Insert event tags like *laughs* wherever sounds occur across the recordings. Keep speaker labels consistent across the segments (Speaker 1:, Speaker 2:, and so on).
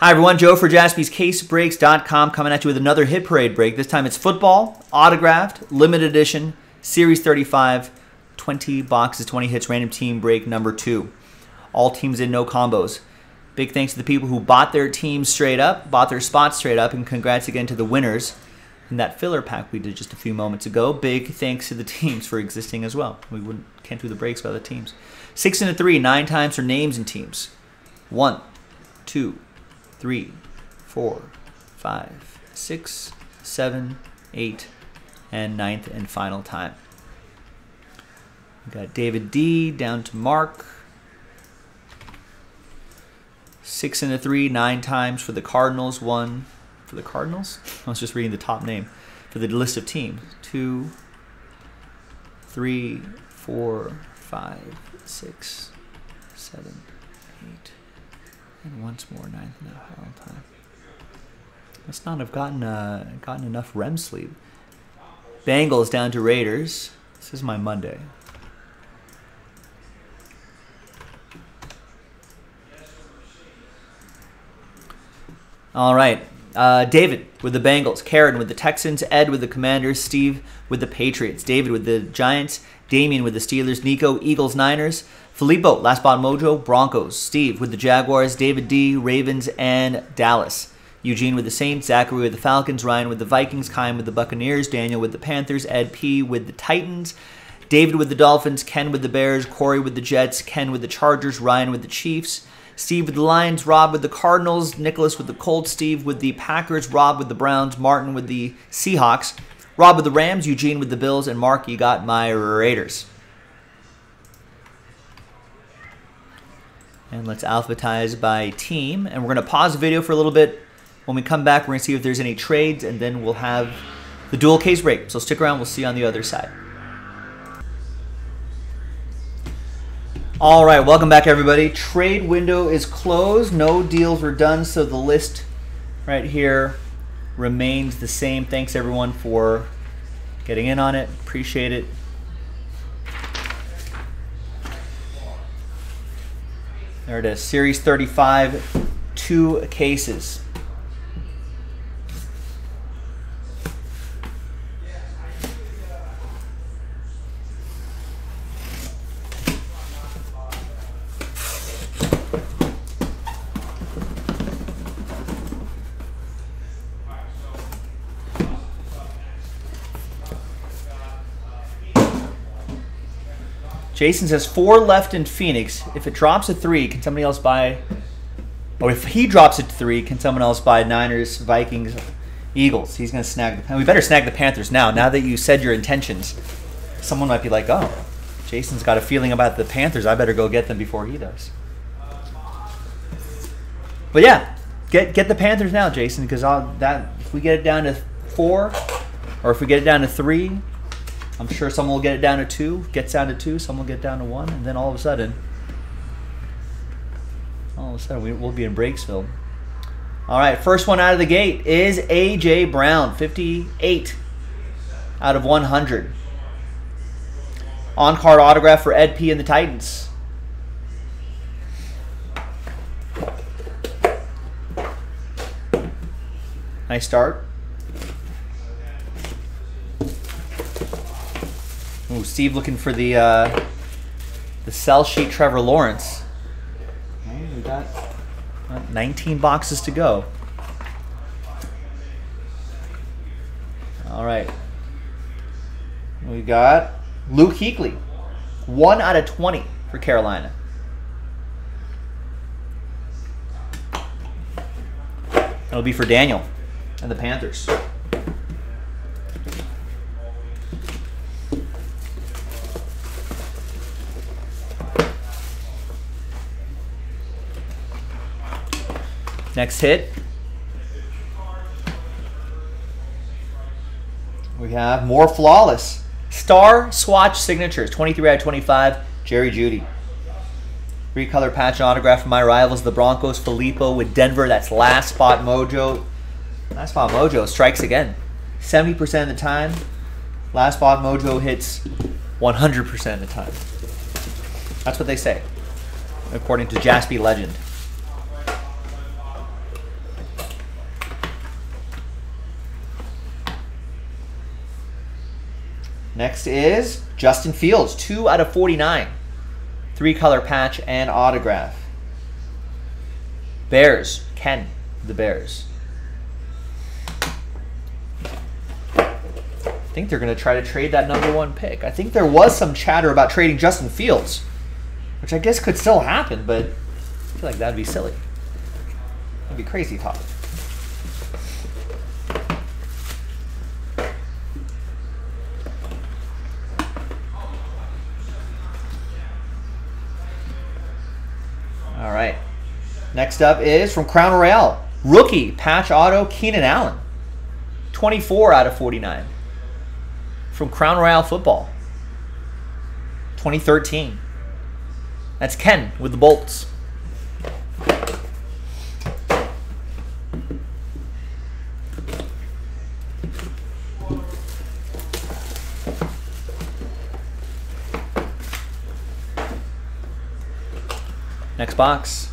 Speaker 1: Hi, everyone. Joe for jaspyscasebreaks.com coming at you with another hit parade break. This time it's football, autographed, limited edition, Series 35, 20 boxes, 20 hits, random team break number two. All teams in, no combos. Big thanks to the people who bought their teams straight up, bought their spots straight up, and congrats again to the winners in that filler pack we did just a few moments ago. Big thanks to the *laughs* teams for existing as well. We wouldn't can't do the breaks without the teams. Six and a three, nine times for names and teams. One, two three, four, five, six, seven, eight, and ninth and final time. We got David D down to Mark. Six and a three, nine times for the Cardinals. One for the Cardinals. *laughs* I was just reading the top name for the list of teams. Two, three, four, five, six, seven, eight, and once more, ninth and a final time. Must not have gotten uh, gotten enough REM sleep. Bengals down to Raiders. This is my Monday. All right. Uh, David with the Bengals, Karen with the Texans, Ed with the Commanders, Steve with the Patriots, David with the Giants, Damien with the Steelers, Nico, Eagles, Niners, Filippo, Last Spot Mojo, Broncos, Steve with the Jaguars, David D, Ravens, and Dallas. Eugene with the Saints, Zachary with the Falcons, Ryan with the Vikings, Kyle with the Buccaneers, Daniel with the Panthers, Ed P with the Titans, David with the Dolphins, Ken with the Bears, Corey with the Jets, Ken with the Chargers, Ryan with the Chiefs, Steve with the Lions, Rob with the Cardinals, Nicholas with the Colts, Steve with the Packers, Rob with the Browns, Martin with the Seahawks, Rob with the Rams, Eugene with the Bills, and Mark, you got my Raiders. And let's alphabetize by team. And we're going to pause the video for a little bit. When we come back, we're going to see if there's any trades, and then we'll have the dual case break. So stick around. We'll see you on the other side. All right, welcome back, everybody. Trade window is closed. No deals were done, so the list right here remains the same. Thanks, everyone, for getting in on it. Appreciate it. There it is. Series 35, two cases. Jason says four left in Phoenix. If it drops a three, can somebody else buy? Or if he drops it to three, can someone else buy Niners, Vikings, Eagles? He's going to snag the. Panthers. We better snag the Panthers now. Now that you said your intentions, someone might be like, "Oh, Jason's got a feeling about the Panthers. I better go get them before he does." But yeah, get get the Panthers now, Jason, because that if we get it down to four, or if we get it down to three, I'm sure someone will get it down to two, gets down to two, someone will get down to one, and then all of a sudden, all of a sudden we, will be in Breaksville. All right, first one out of the gate is A.J. Brown, 58 out of 100. On card autograph for Ed P. and the Titans. Nice start. Ooh, Steve looking for the uh, the sell sheet Trevor Lawrence. we got 19 boxes to go. All right. We got Luke Kuechly. 1 out of 20 for Carolina. That'll be for Daniel and the Panthers. Next hit. We have more flawless. Star swatch signatures, 23 out of 25, Jerry Jeudy. Three color patch autograph from my rivals, the Broncos, Filippo with Denver. That's last spot mojo. Last spot mojo strikes again. 70% of the time. Last spot mojo hits 100% of the time. That's what they say, according to Jaspy Legend. Next is Justin Fields, 2 out of 49. Three color patch and autograph. Bears, Ken, the Bears. I think they're going to try to trade that number one pick. I think there was some chatter about trading Justin Fields, which I guess could still happen, but I feel like that'd be silly. That'd be crazy talk. All right. Next up is from Crown Royale. Rookie patch auto Keenan Allen. 24 out of 49. From Crown Royale Football. 2013. That's Ken with the Bolts. Next box.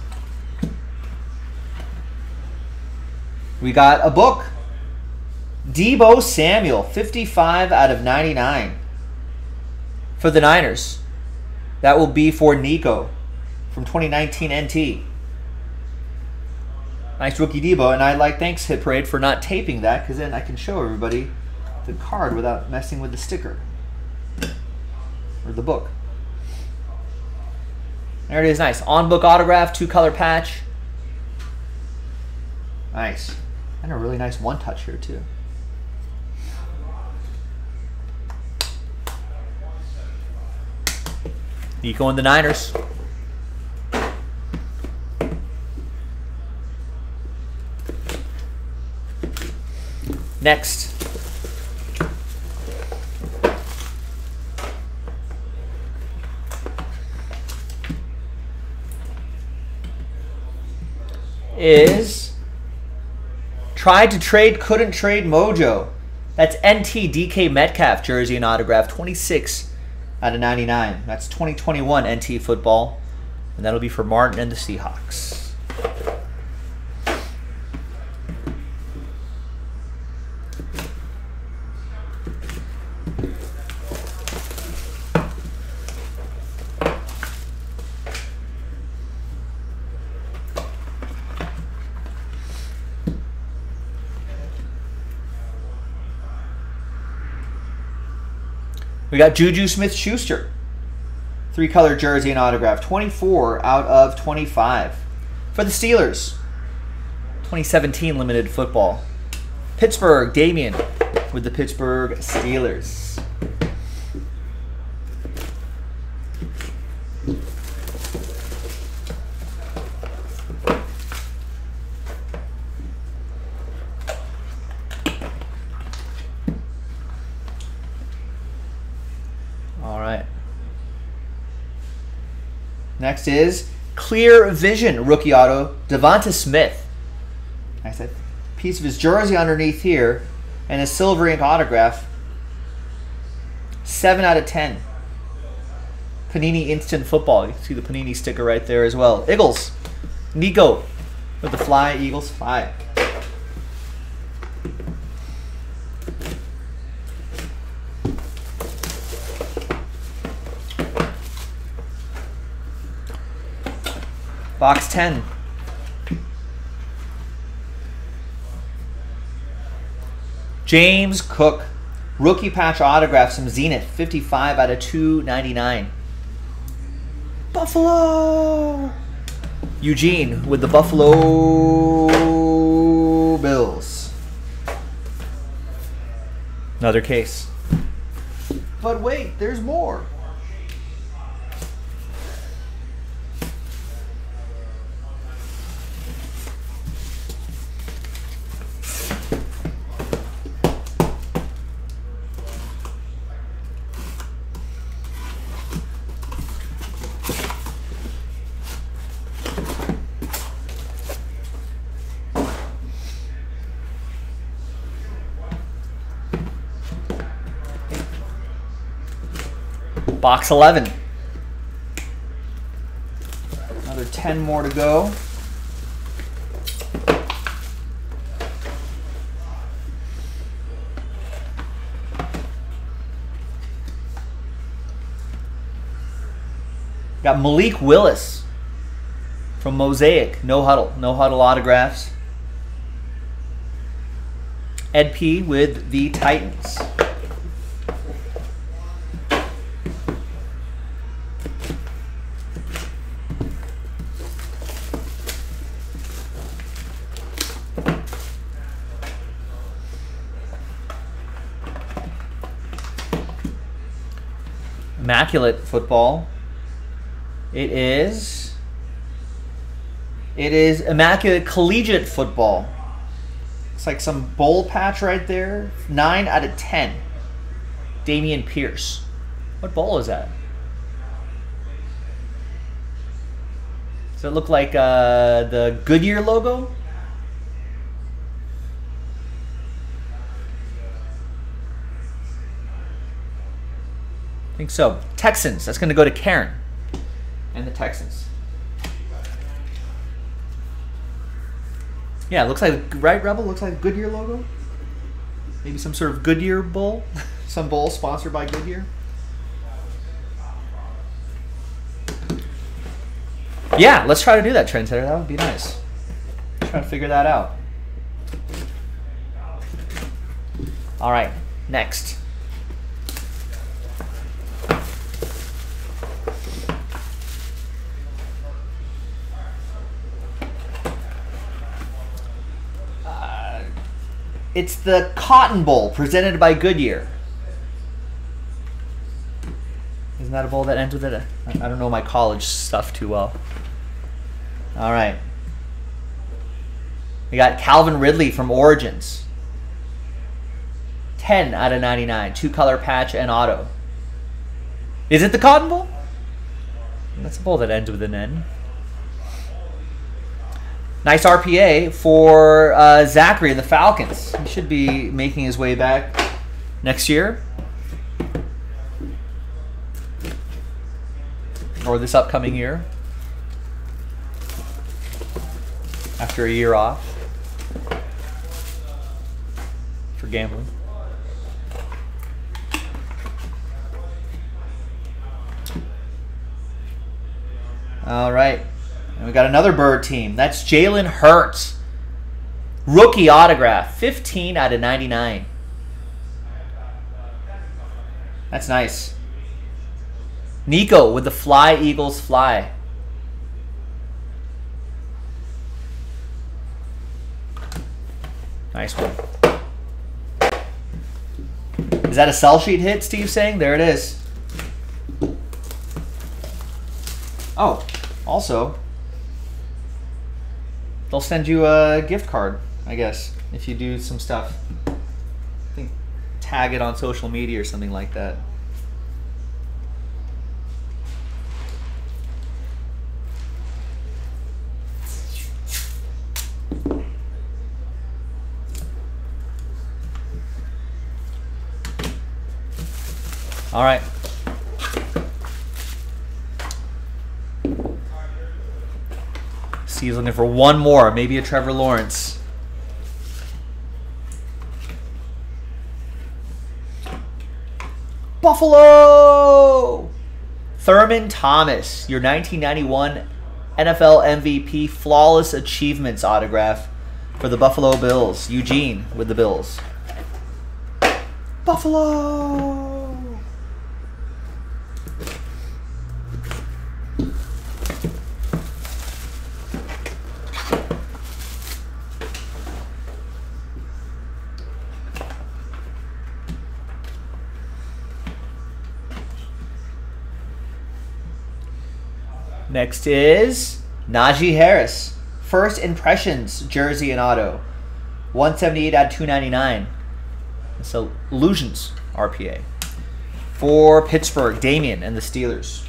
Speaker 1: We got a book. Deebo Samuel, 55 out of 99 for the Niners. That will be for Nico from 2019 NT. Nice rookie Deebo, and I like thanks Hit Parade for not taping that because then I can show everybody the card without messing with the sticker or the book. There it is, nice. On book autograph, two color patch. Nice. And a really nice one touch here, too. Nico and the Niners. Next. Is tried to trade, couldn't trade Mojo. That's NT DK Metcalf jersey and autograph 26 out of 99. That's 2021 NT football. And that'll be for Martin and the Seahawks. We got Juju Smith Schuster. Three color jersey and autograph. 24 out of 25. For the Steelers. 2017 limited football. Pittsburgh, Damien with the Pittsburgh Steelers. All right. Next is Clear Vision rookie auto DeVonta Smith. Nice that piece of his jersey underneath here, and a silver ink autograph. Seven out of ten. Panini Instant Football. You see the Panini sticker right there as well. Eagles. Nico with the fly. Eagles fly. Box 10. James Cook. Rookie patch autograph, some Zenith, 55 out of 299. Buffalo! Eugene with the Buffalo Bills. Another case. But wait, there's more. box 11. Another 10 more to go. Got Malik Willis from Mosaic. No huddle. No huddle autographs. Ed P. with the Titans. Immaculate football. It is. It is immaculate collegiate football. It's like some bowl patch right there. Nine out of ten. Dameon Pierce. What bowl is that? Does it look like uh, the Goodyear logo? I think so. Texans. That's going to go to Karen and the Texans. Yeah, looks like right Rebel looks like Goodyear logo. Maybe some sort of Goodyear bowl, *laughs* some bowl sponsored by Goodyear. Yeah, let's try to do that, Trendsetter. That would be nice. Try to figure that out. All right, next. It's the Cotton Bowl presented by Goodyear. Isn't that a bowl that ends with it? I don't know my college stuff too well. All right. We got Calvin Ridley from Origins. 10 out of 99. Two color patch and auto. Is it the Cotton Bowl? That's a bowl that ends with an N. Nice RPA for uh, Zachary and the Falcons. He should be making his way back next year. Or this upcoming year. After a year off. For gambling. All right. We got another bird team. That's Jalen Hurts. Rookie autograph, 15 out of 99. That's nice. Nico with the Fly Eagles Fly. Nice one. Is that a sell sheet hit, Steve saying? There it is. Oh, also, they'll send you a gift card, I guess, if you do some stuff. I think tag it on social media or something like that. All right. Steve's looking for one more, maybe a Trevor Lawrence. Buffalo! Thurman Thomas, your 1991 NFL MVP Flawless Achievements autograph for the Buffalo Bills. Eugene with the Bills. Buffalo! Next is Najee Harris. First impressions jersey and auto. 178 out of 299. So illusions RPA. For Pittsburgh, Damien and the Steelers.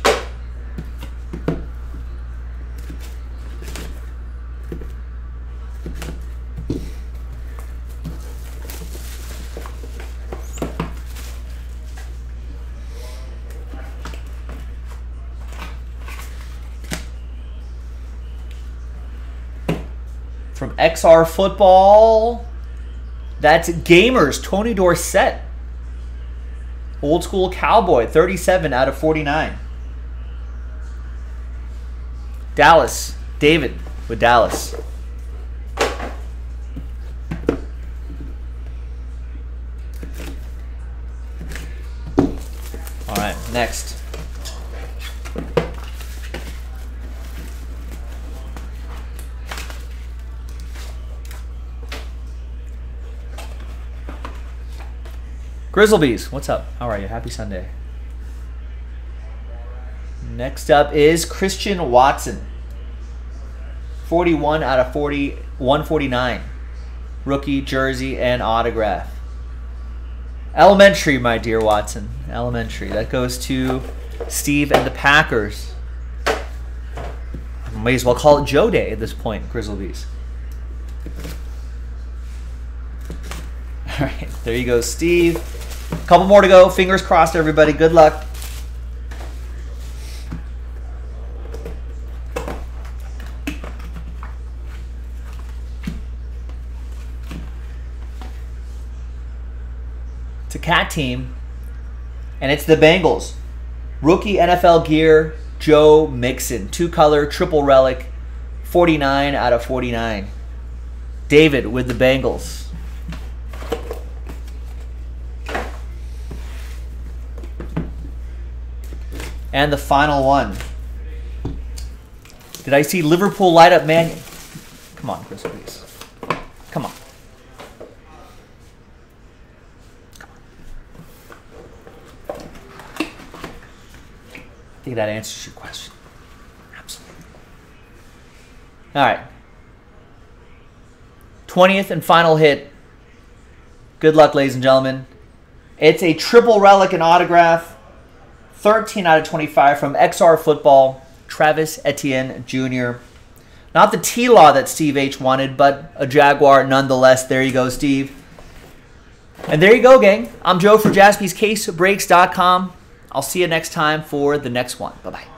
Speaker 1: From XR Football, that's Gamers, Tony Dorsett. Old school cowboy, 37 out of 49. Dallas. David with Dallas. All right, next. Grizzlebees, what's up? How are you? Happy Sunday. Next up is Christian Watson. 41 out of 40, 149. Rookie, jersey, and autograph. Elementary, my dear Watson. Elementary. That goes to Steve and the Packers. May as well call it Joe Day at this point, Grizzlebees. All right, there you go, Steve. Couple more to go. Fingers crossed, everybody. Good luck. It's a cat team, and it's the Bengals. Rookie NFL gear, Joe Mixon. Two color, triple relic, 49 out of 49. David with the Bengals. And the final one. Did I see Liverpool light up man? Come on, Chris, please. Come on. I think that answers your question. Absolutely. All right. 20th and final hit. Good luck, ladies and gentlemen. It's a triple relic and autograph. 13 out of 25 from XR Football, Travis Etienne Jr. Not the T Law that Steve H wanted, but a Jaguar nonetheless. There you go, Steve. And there you go, gang. I'm Joe for jaspyscasebreaks.com. I'll see you next time for the next one. Bye bye.